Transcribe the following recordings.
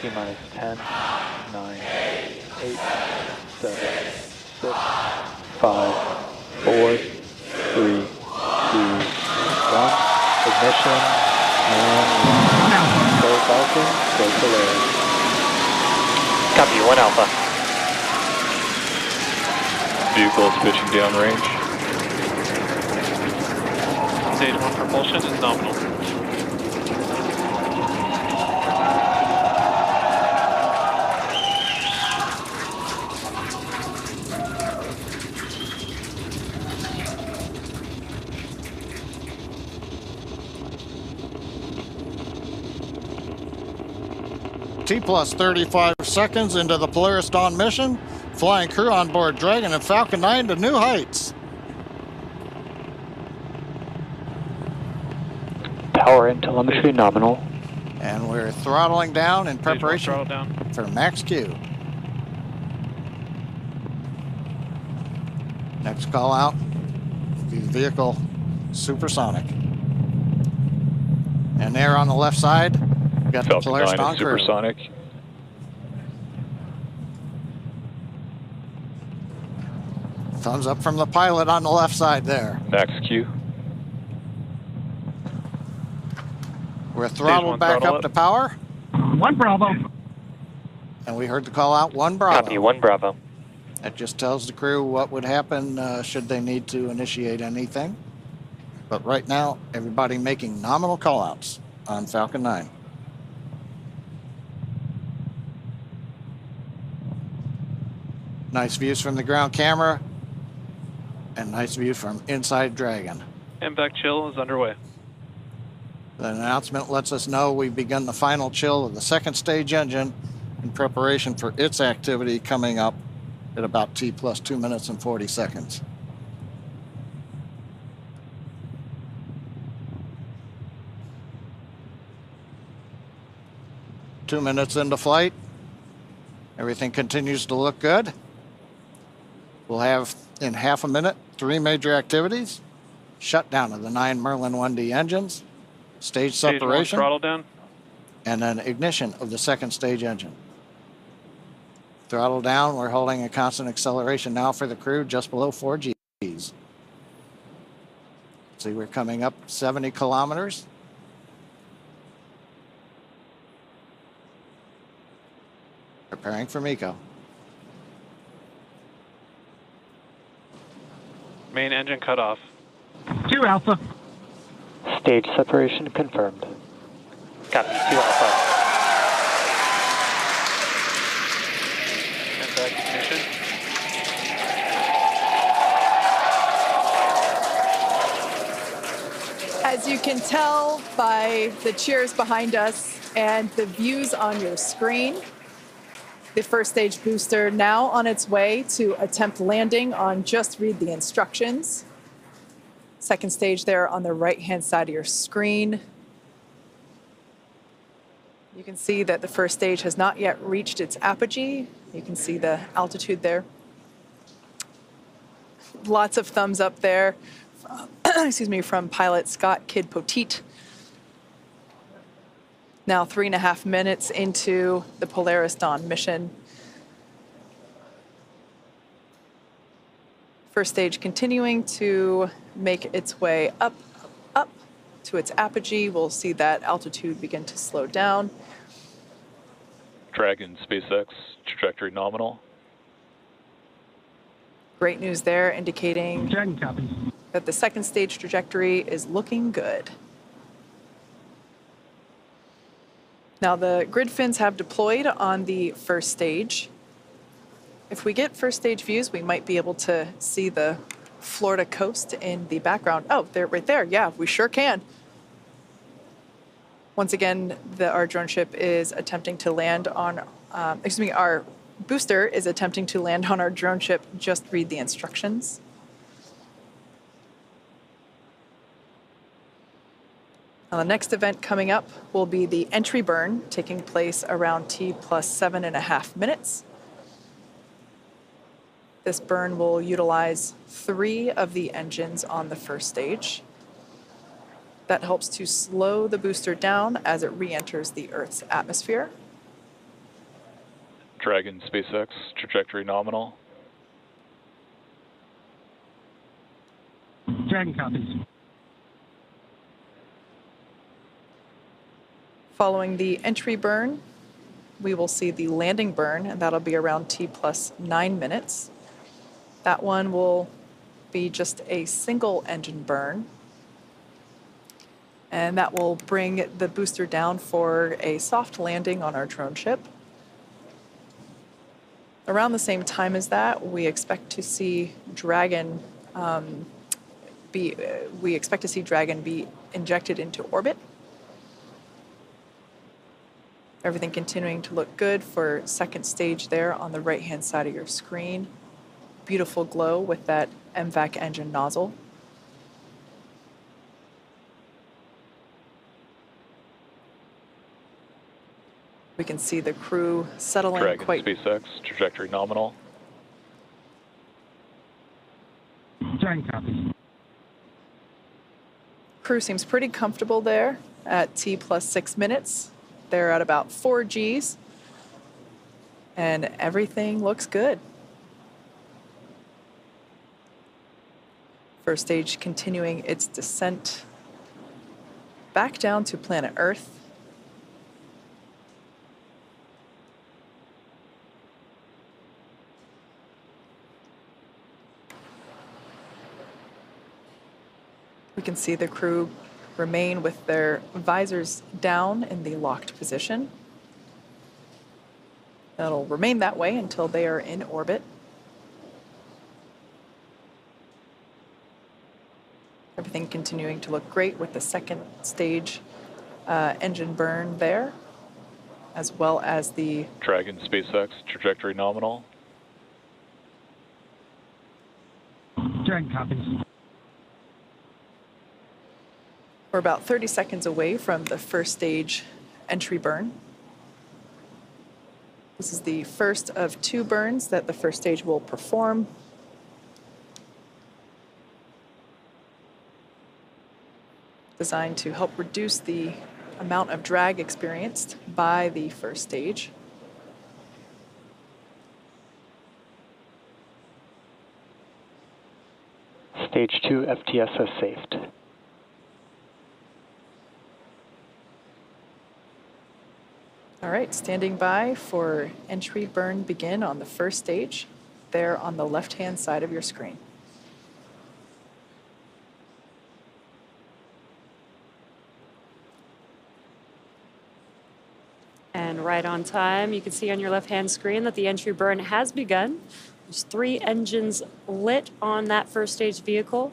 T minus 10, 9, 8, 7, 6, 5, 4, 3, 2, 1. Ignition and go Falcon, go Polaris. Copy, 1 Alpha. Vehicle is pitching downrange. Stage 1 propulsion is nominal. T plus 35 seconds into the Polaris Dawn mission. Flying crew on board Dragon and Falcon 9 to new heights. Power and telemetry nominal. And we're throttling down in preparation down. for max Q. Next call out, the vehicle supersonic. And there on the left side, we got the Falcon Polaris 9 Dawn supersonic. Thumbs up from the pilot on the left side there. Max Q. We're throttled back throttle up up. to power, One Bravo. and we heard the call out one Bravo. Copy, 1 Bravo. That just tells the crew what would happen uh, should they need to initiate anything. But right now, everybody making nominal callouts on Falcon 9. Nice views from the ground camera and nice view from inside Dragon. MVAC chill is underway. The announcement lets us know we've begun the final chill of the second stage engine in preparation for its activity coming up at about T plus 2 minutes and 40 seconds. Two minutes into flight. Everything continues to look good. We'll have in half a minute three major activities shutdown of the nine Merlin 1D engines, stage Stage 1 separation, throttle down. and then ignition of the second stage engine. Throttle down, we're holding a constant acceleration now for the crew just below 4 Gs. See, we're coming up 70 kilometers. Preparing for MECO. Main engine cut off. Two Alpha. Stage separation confirmed. Copy, 2 Alpha. MVAC ignition. As you can tell by the cheers behind us and the views on your screen, the first stage booster now on its way to attempt landing on just read the instructions. Second stage there on the right hand side of your screen. You can see that the first stage has not yet reached its apogee. You can see the altitude there. Lots of thumbs up there excuse me, from pilot Scott Kidd Poteet. Now three and a half minutes into the Polaris Dawn mission. First stage continuing to make its way up, up to its apogee. We'll see that altitude begin to slow down. Dragon SpaceX trajectory nominal. Great news there, indicating Dragon copy. that the second stage trajectory is looking good. Now the grid fins have deployed on the first stage. If we get first stage views, we might be able to see the Florida coast in the background. Oh, they're right there. Yeah, we sure can. Once again, the, our drone ship is attempting to land on, um, excuse me, our booster is attempting to land on our drone ship. Just read the instructions. Now, the next event coming up will be the entry burn, taking place around T plus seven and a half minutes. This burn will utilize three of the engines on the first stage. That helps to slow the booster down as it re enters the Earth's atmosphere. Dragon SpaceX, trajectory nominal. Dragon copies. Following the entry burn, we will see the landing burn, and that'll be around T plus nine minutes. That one will be just a single engine burn. And that will bring the booster down for a soft landing on our drone ship. Around the same time as that, we expect to see Dragon um, be, we expect to see Dragon be injected into orbit. Everything continuing to look good for second stage there on the right hand side of your screen. Beautiful glow with that MVAC engine nozzle. We can see the crew settling Dragon quite SpaceX, trajectory nominal. Dragon copies. crew seems pretty comfortable there at T plus six minutes. They're at about four Gs. And everything looks good. First stage continuing its descent back down to planet Earth. We can see the crew remain with their visors down in the locked position. That'll remain that way until they are in orbit. Everything continuing to look great with the second stage uh, engine burn there, as well as the Dragon SpaceX, trajectory nominal. Dragon copies. We're about 30 seconds away from the first stage entry burn. This is the first of two burns that the first stage will perform. Designed to help reduce the amount of drag experienced by the first stage. Stage 2 FTS has safed. All right, standing by for entry burn begin on the first stage, there on the left-hand side of your screen. And right on time, you can see on your left-hand screen that the entry burn has begun. There's three engines lit on that first stage vehicle.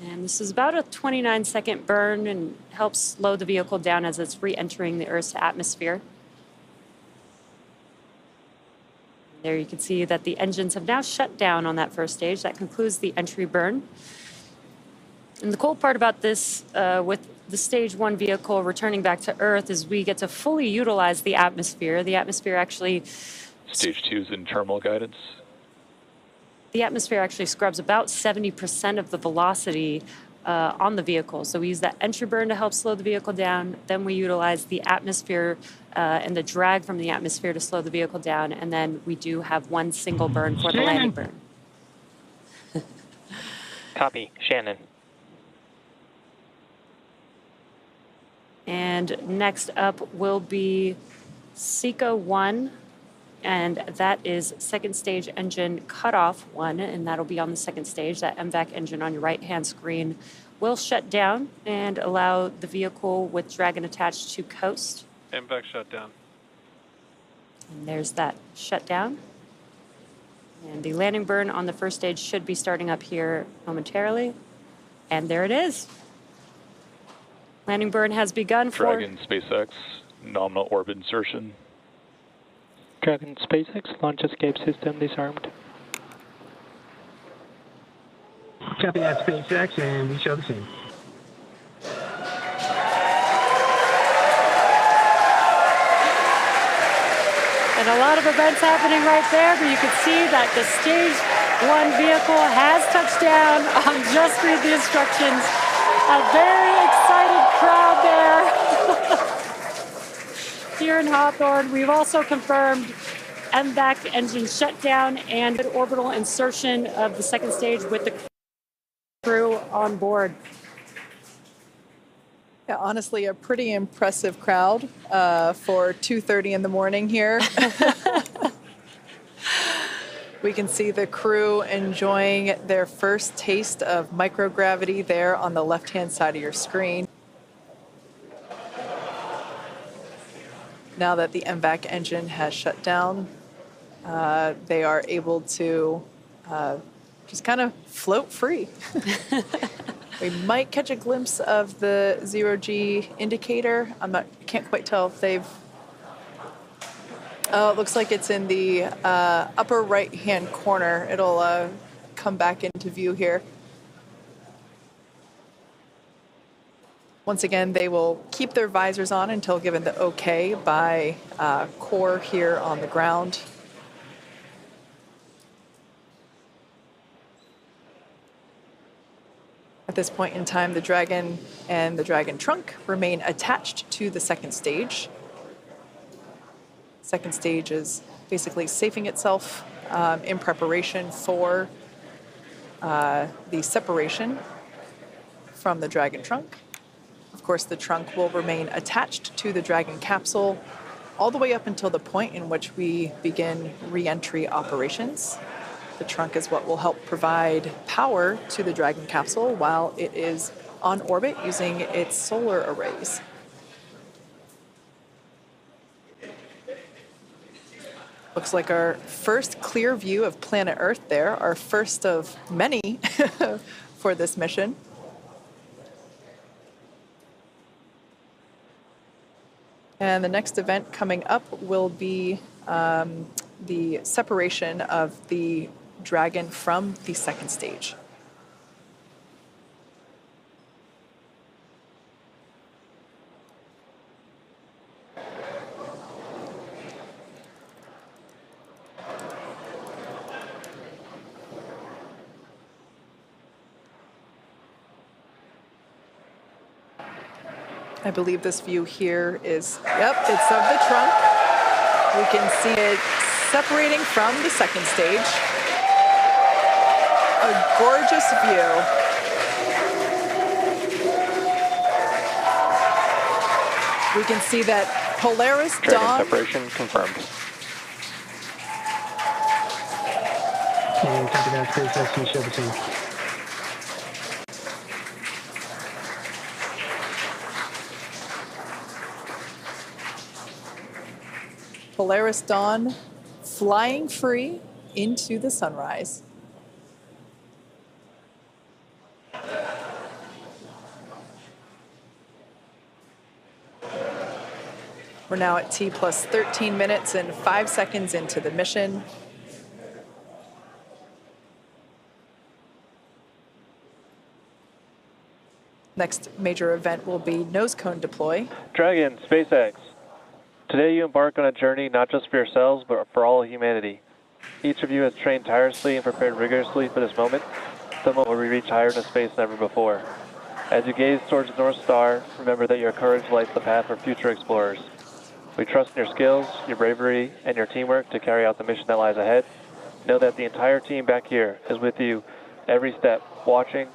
And this is about a 29 second burn and helps slow the vehicle down as it's re-entering the Earth's atmosphere. There you can see that the engines have now shut down on that first stage. That concludes the entry burn. And the cool part about this, uh, with the stage one vehicle returning back to Earth, is we get to fully utilize the atmosphere. The atmosphere actually, Stage 2 is in terminal guidance. the atmosphere actually scrubs about 70% of the velocity uh, on the vehicle. So we use that entry burn to help slow the vehicle down. Then we utilize the atmosphere uh, and the drag from the atmosphere to slow the vehicle down. And then we do have one single burn for the landing burn. Copy. Shannon. And next up will be Seco 1, and that is second stage engine cutoff 1, and that'll be on the second stage. That MVAC engine on your right hand screen will shut down and allow the vehicle with Dragon attached to coast. MVAC shut down. And there's that shutdown. And the landing burn on the first stage should be starting up here momentarily. And there it is. Landing burn has begun for. Dragon SpaceX, nominal orbit insertion. Dragon SpaceX launch escape system disarmed. Copy that, SpaceX, and we show the same. And a lot of events happening right there, but you can see that the stage one vehicle has touched down. Um, just read the instructions. A very excited crowd there here in Hawthorne. We've also confirmed MVAC engine shutdown and orbital insertion of the second stage with the crew on board. Yeah, honestly, a pretty impressive crowd uh, for 2:30 in the morning here. we can see the crew enjoying their first taste of microgravity there on the left-hand side of your screen. Now that the MVAC engine has shut down, uh, they are able to uh, just kind of float free. We might catch a glimpse of the zero G indicator. I'm not, can't quite tell if they've. Oh, it looks like it's in the uh, upper right hand corner. It'll uh, come back into view here. Once again, they will keep their visors on until given the okay by uh, core here on the ground. At this point in time, the Dragon and the Dragon trunk remain attached to the second stage. Second stage is basically safing itself um, in preparation for uh, the separation from the Dragon trunk. Of course, the trunk will remain attached to the Dragon capsule all the way up until the point in which we begin re entry operations. The trunk is what will help provide power to the Dragon capsule while it is on orbit using its solar arrays. Looks like our first clear view of planet Earth there, our first of many for this mission. And the next event coming up will be um, the separation of the dragon from the second stage. Believe this view here is, yep, it's of the trunk. We can see it separating from the second stage. A gorgeous view. We can see that Polaris Dragon Dawn. separation confirmed. And copy that, SpaceX, we show the same. Polaris Dawn flying free into the sunrise. We're now at T plus 13 minutes and 5 seconds into the mission. Next major event will be nose cone deploy. Dragon, SpaceX. Today you embark on a journey not just for yourselves, but for all humanity. Each of you has trained tirelessly and prepared rigorously for this moment, the moment where we reach higher into space than ever before. As you gaze towards the North Star, remember that your courage lights the path for future explorers. We trust in your skills, your bravery, and your teamwork to carry out the mission that lies ahead. Know that the entire team back here is with you every step, watching,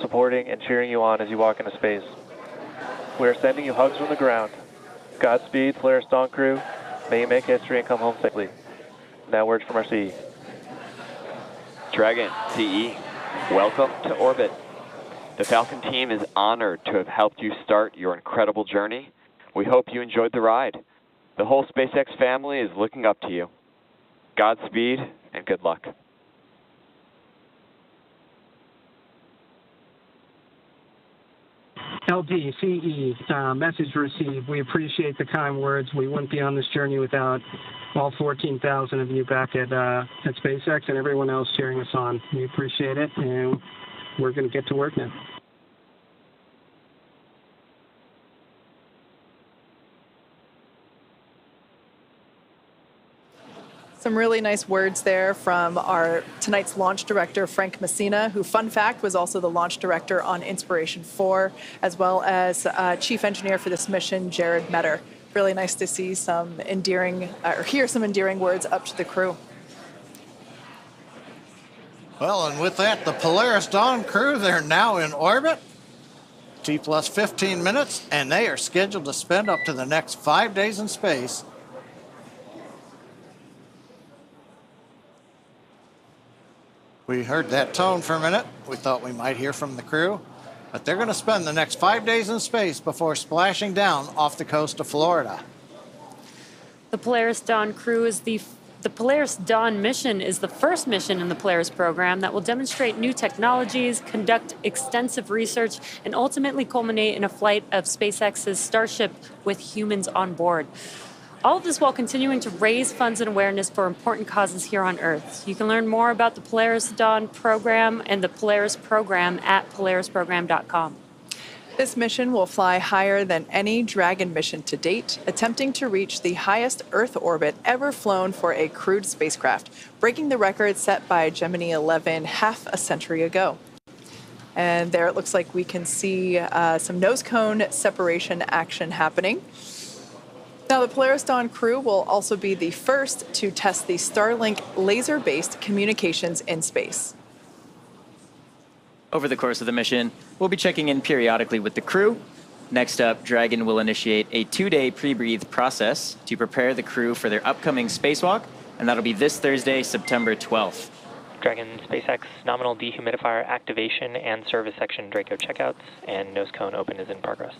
supporting, and cheering you on as you walk into space. We are sending you hugs from the ground. Godspeed, Polaris Dawn crew. May you make history and come home safely. Now words from our CE. Dragon, CE, welcome to orbit. The Falcon team is honored to have helped you start your incredible journey. We hope you enjoyed the ride. The whole SpaceX family is looking up to you. Godspeed and good luck. LD, CE, uh, message received. We appreciate the kind words. We wouldn't be on this journey without all 14,000 of you back at, uh, at SpaceX and everyone else cheering us on. We appreciate it, and we're going to get to work now. Some really nice words there from our tonight's launch director, Frank Messina, who, fun fact, was also the launch director on Inspiration 4, as well as uh, chief engineer for this mission, Jared Metter. Really nice to see some endearing, uh, or hear some endearing words up to the crew. Well, and with that, the Polaris Dawn crew, they're now in orbit. T plus 15 minutes, and they are scheduled to spend up to the next five days in space. We heard that tone for a minute. We thought we might hear from the crew, but they're going to spend the next five days in space before splashing down off the coast of Florida. The Polaris Dawn crew is the the Polaris Dawn mission is the first mission in the Polaris program that will demonstrate new technologies, conduct extensive research, and ultimately culminate in a flight of SpaceX's Starship with humans on board. All of this while continuing to raise funds and awareness for important causes here on Earth. You can learn more about the Polaris Dawn program and the Polaris program at polarisprogram.com. This mission will fly higher than any Dragon mission to date, attempting to reach the highest Earth orbit ever flown for a crewed spacecraft, breaking the record set by Gemini 11 half a century ago. And there it looks like we can see uh, some nose cone separation action happening. Now, the Polaris Dawn crew will also be the first to test the Starlink laser based communications in space. Over the course of the mission, we'll be checking in periodically with the crew. Next up, Dragon will initiate a two day pre breathe process to prepare the crew for their upcoming spacewalk, and that'll be this Thursday, September 12th. Dragon SpaceX nominal dehumidifier activation and service section Draco checkouts, and nose cone open is in progress.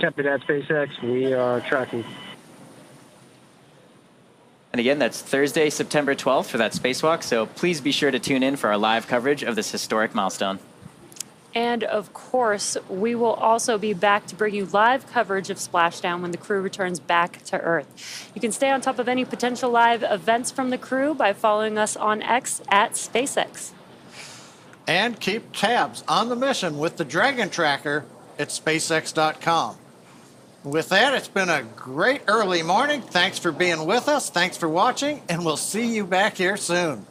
Copy that, SpaceX. We are tracking. And again, that's Thursday, September 12th for that spacewalk, so please be sure to tune in for our live coverage of this historic milestone. And of course, we will also be back to bring you live coverage of Splashdown when the crew returns back to Earth. You can stay on top of any potential live events from the crew by following us on X at SpaceX. And keep tabs on the mission with the Dragon Tracker at SpaceX.com. With that, it's been a great early morning. Thanks for being with us. Thanks for watching, and we'll see you back here soon.